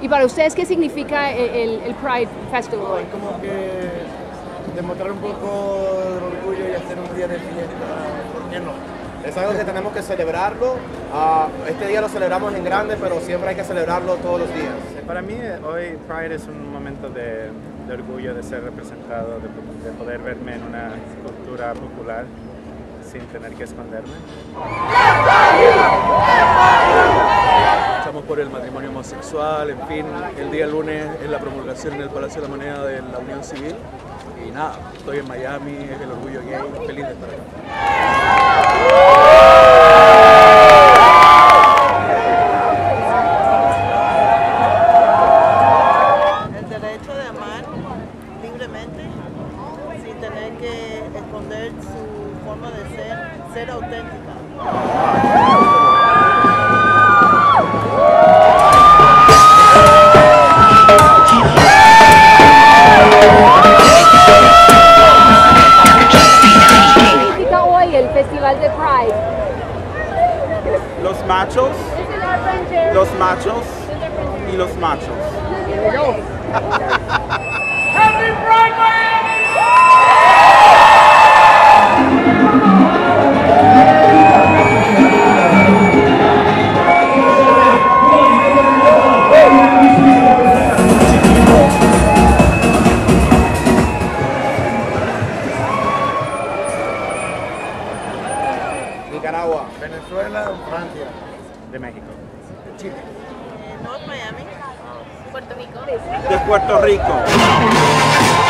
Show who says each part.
Speaker 1: ¿Y para ustedes qué significa el, el Pride Festival hoy?
Speaker 2: Como que demostrar un poco de orgullo y hacer un día de fiesta. ¿Por qué no?
Speaker 3: Es algo que tenemos que celebrarlo. Ah, este día lo celebramos en grande, pero siempre hay que celebrarlo todos los días.
Speaker 4: Para mí eh, hoy Pride es un momento de, de orgullo de ser representado, de, de, poder verme en una cultura popular sin tener que esconderme.
Speaker 5: Homosexual, en fin, el día lunes es la promulgación en el Palacio de la Moneda de la Unión Civil y nada, estoy en Miami, es el orgullo gay, feliz de estar acá.
Speaker 6: Tener que esconder su forma de ser, ser auténtica.
Speaker 4: Los machos, los machos y los machos.
Speaker 3: Nicaragua.
Speaker 2: Venezuela o Francia.
Speaker 4: De México.
Speaker 2: Chile.
Speaker 6: Eh, North Miami.
Speaker 1: Puerto Rico.
Speaker 4: De Puerto Rico.